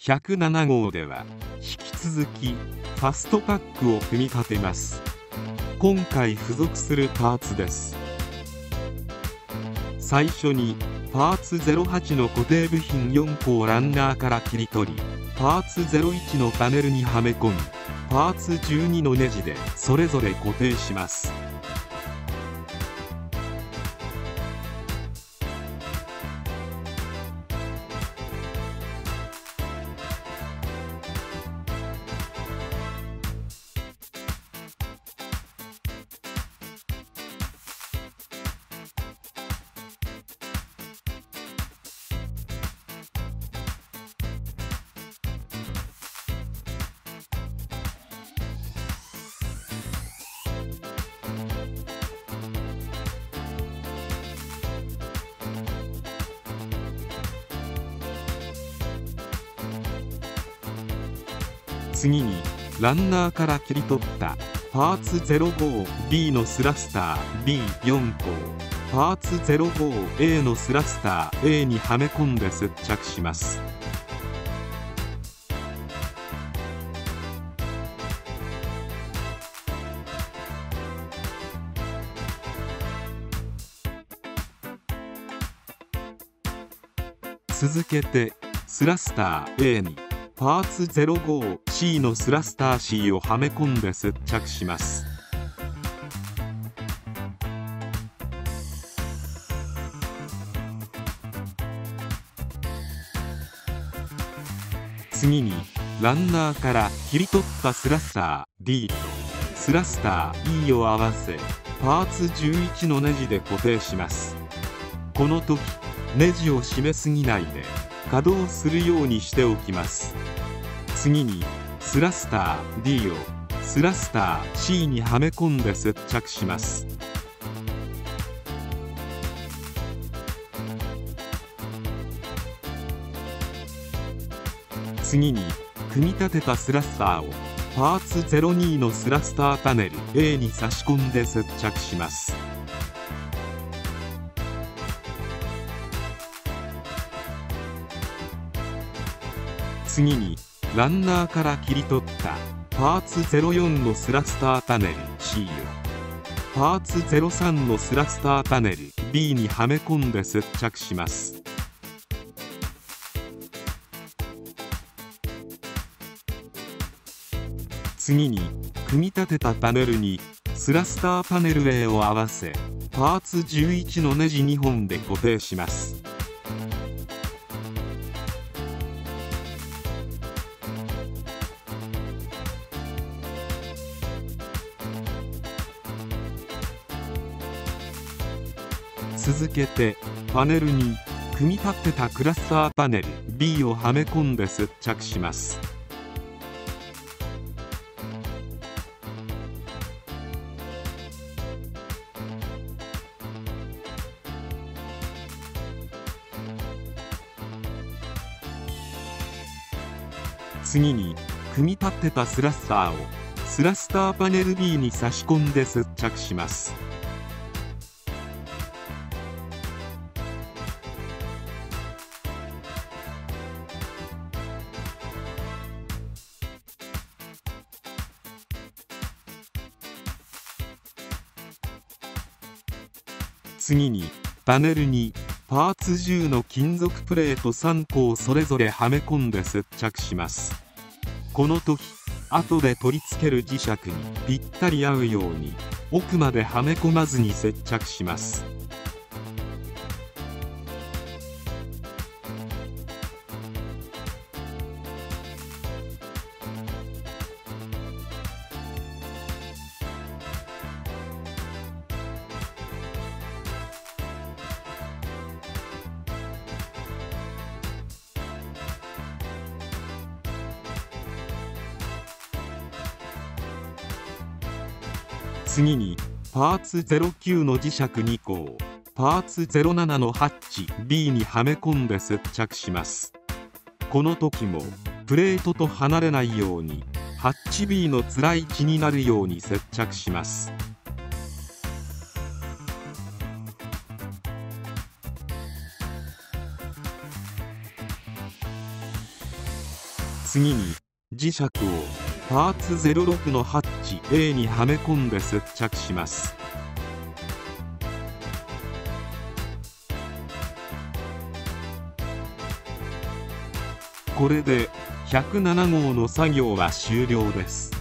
107号では引き続きファストパックを組み立てます。今回付属するパーツです。最初にパーツ08の固定部品4個をランナーから切り取りパーツ01のパネルにはめ込みパーツ12のネジでそれぞれ固定します。次にランナーから切り取ったパーツ 05B のスラスター B4 個パーツ 05A のスラスター A にはめ込んで接着します。続けてスラスター A に。パーツ 05C のスラスター C をはめ込んで接着します。次にランナーから切り取ったスラスター D とスラスター E を合わせパーツ11のネジで固定します。この時ネジを締めすぎないで稼働するようにしておきます。次にスラスター D をスラスター C にはめ込んで接着します。次に組み立てたスラスターをパーツ02のスラスターパネル A に差し込んで接着します。次にランナーから切り取ったパーツ04のスラスターパネル C をパーツ03のスラスターパネル B にはめ込んで接着します。次に組み立てたパネルにスラスターパネル A を合わせパーツ11のネジ2本で固定します。続けてパネルに組み立てたクラスターパネル B をはめ込んで接着します。次に組み立てたスラスターをスラスターパネル B に差し込んで接着します。次にパネルにパーツ10の金属プレート3個をそれぞれはめ込んで接着します。この時後で取り付ける磁石にぴったり合うように奥まではめ込まずに接着します。次にパーツ09の磁石2個をパーツ07のハッチ B にはめ込んで接着します。この時もプレートと離れないようにハッチ B のつらい位になるように接着します。次に磁石をパーツ06のハッチ A にはめ込んで接着します。これで107号の作業は終了です。